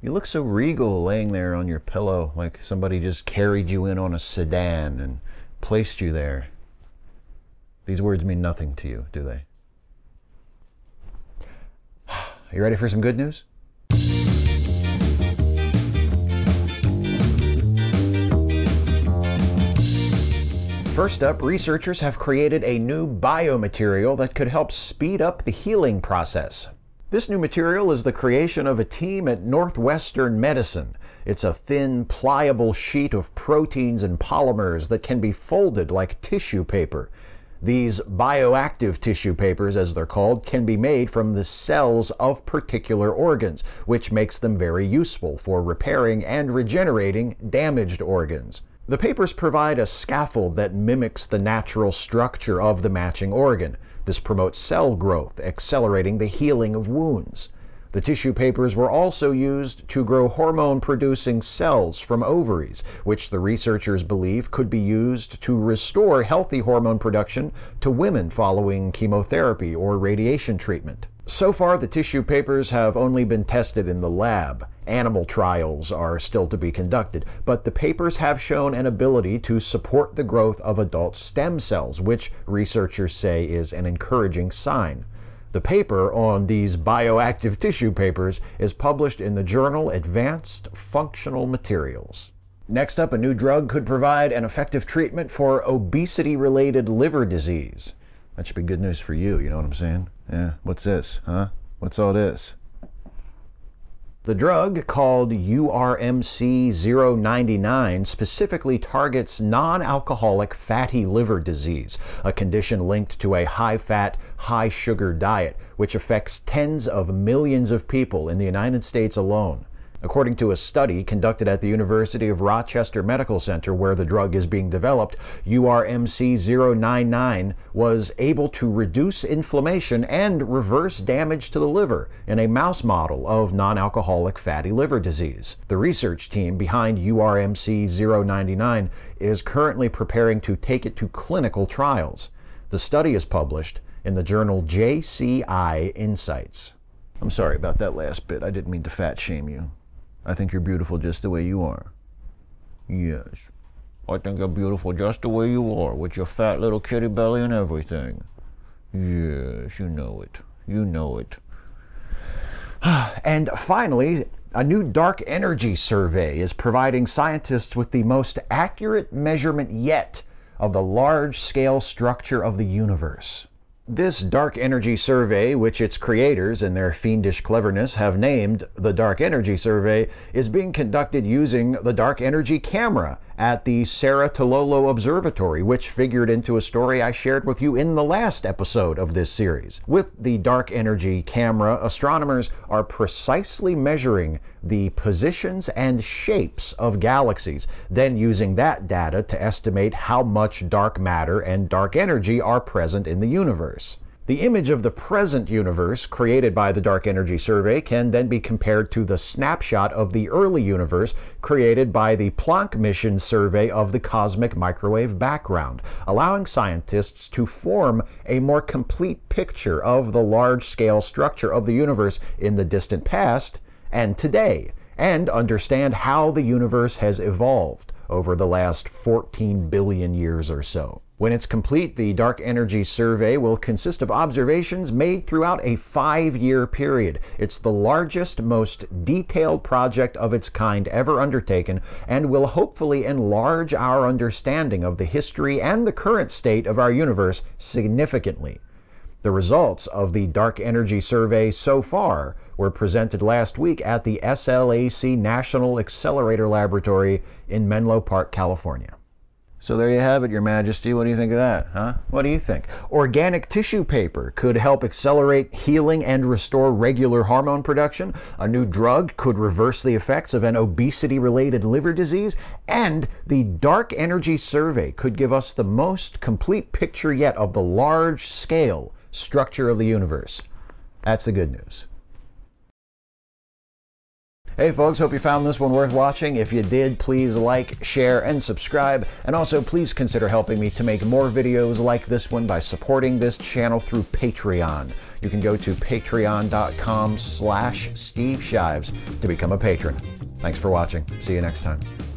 You look so regal laying there on your pillow, like somebody just carried you in on a sedan and placed you there. These words mean nothing to you, do they? Are you ready for some good news? First up, researchers have created a new biomaterial that could help speed up the healing process. This new material is the creation of a team at Northwestern Medicine. It's a thin, pliable sheet of proteins and polymers that can be folded like tissue paper. These bioactive tissue papers, as they're called, can be made from the cells of particular organs, which makes them very useful for repairing and regenerating damaged organs. The papers provide a scaffold that mimics the natural structure of the matching organ. This promotes cell growth, accelerating the healing of wounds. The tissue papers were also used to grow hormone producing cells from ovaries, which the researchers believe could be used to restore healthy hormone production to women following chemotherapy or radiation treatment. So far, the tissue papers have only been tested in the lab. Animal trials are still to be conducted, but the papers have shown an ability to support the growth of adult stem cells, which researchers say is an encouraging sign. The paper on these bioactive tissue papers is published in the journal Advanced Functional Materials. Next up, a new drug could provide an effective treatment for obesity related liver disease. That should be good news for you, you know what I'm saying? Yeah, what's this, huh? What's all this? The drug, called URMC 099, specifically targets non alcoholic fatty liver disease, a condition linked to a high fat, high sugar diet, which affects tens of millions of people in the United States alone. According to a study conducted at the University of Rochester Medical Center, where the drug is being developed, URMC 099 was able to reduce inflammation and reverse damage to the liver in a mouse model of non alcoholic fatty liver disease. The research team behind URMC 099 is currently preparing to take it to clinical trials. The study is published in the journal JCI Insights. I'm sorry about that last bit. I didn't mean to fat shame you. I think you're beautiful just the way you are. Yes. I think you're beautiful just the way you are, with your fat little kitty belly and everything. Yes, you know it. You know it. and finally, a new dark energy survey is providing scientists with the most accurate measurement yet of the large scale structure of the universe. This dark energy survey, which its creators in their fiendish cleverness have named the Dark Energy Survey, is being conducted using the Dark Energy Camera at the Cerro Tololo Observatory, which figured into a story I shared with you in the last episode of this series. With the dark energy camera, astronomers are precisely measuring the positions and shapes of galaxies, then using that data to estimate how much dark matter and dark energy are present in the universe. The image of the present universe created by the Dark Energy Survey can then be compared to the snapshot of the early universe created by the Planck mission survey of the cosmic microwave background, allowing scientists to form a more complete picture of the large scale structure of the universe in the distant past and today, and understand how the universe has evolved over the last 14 billion years or so. When it's complete, the Dark Energy Survey will consist of observations made throughout a five year period. It's the largest, most detailed project of its kind ever undertaken and will hopefully enlarge our understanding of the history and the current state of our universe significantly. The results of the Dark Energy Survey so far were presented last week at the SLAC National Accelerator Laboratory in Menlo Park, California. So there you have it, Your Majesty. What do you think of that, huh? What do you think? Organic tissue paper could help accelerate healing and restore regular hormone production. A new drug could reverse the effects of an obesity related liver disease. And the Dark Energy Survey could give us the most complete picture yet of the large scale structure of the universe. That's the good news. Hey folks, hope you found this one worth watching. If you did, please like, share, and subscribe. And also, please consider helping me to make more videos like this one by supporting this channel through Patreon. you can go to patreon.com slash Steve Shives to become a patron. Thanks for watching. See you next time.